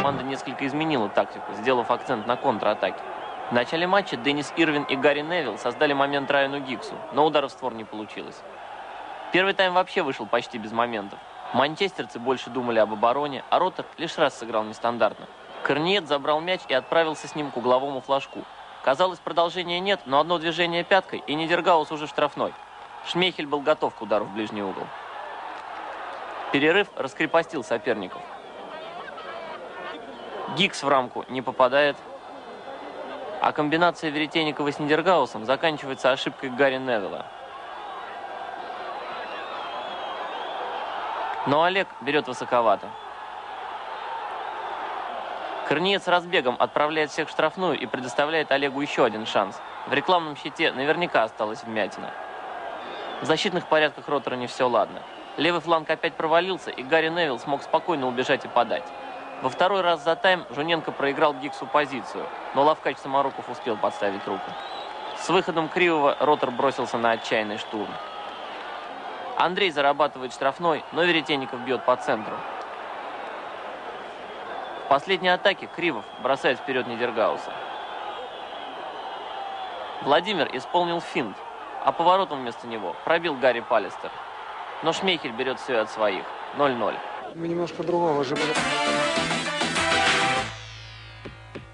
команда несколько изменила тактику, сделав акцент на контратаке. В начале матча Деннис Ирвин и Гарри Невилл создали момент Райану Гиксу, но удара в створ не получилось. Первый тайм вообще вышел почти без моментов. Манчестерцы больше думали об обороне, а Роттер лишь раз сыграл нестандартно. Корниет забрал мяч и отправился с ним к угловому флажку. Казалось, продолжения нет, но одно движение пяткой, и Нидергаус уже штрафной. Шмейхель был готов к удару в ближний угол. Перерыв раскрепостил соперников. Гикс в рамку не попадает, а комбинация Веретенникова с Нидергаусом заканчивается ошибкой Гарри Невилла. Но Олег берет высоковато. Корнеец разбегом отправляет всех в штрафную и предоставляет Олегу еще один шанс. В рекламном щите наверняка осталась вмятина. В защитных порядках Ротора не все ладно. Левый фланг опять провалился, и Гарри Невилл смог спокойно убежать и подать. Во второй раз за тайм Жуненко проиграл Гиксу позицию, но Лавкач Самаруков успел подставить руку. С выходом Кривого Ротор бросился на отчаянный штурм. Андрей зарабатывает штрафной, но Веретенников бьет по центру. В последней атаке Кривов бросает вперед Нидергауса. Владимир исполнил финт, а поворотом вместо него пробил Гарри Палестер. Но Шмейхель берет все от своих. 0-0. Мы немножко другого же.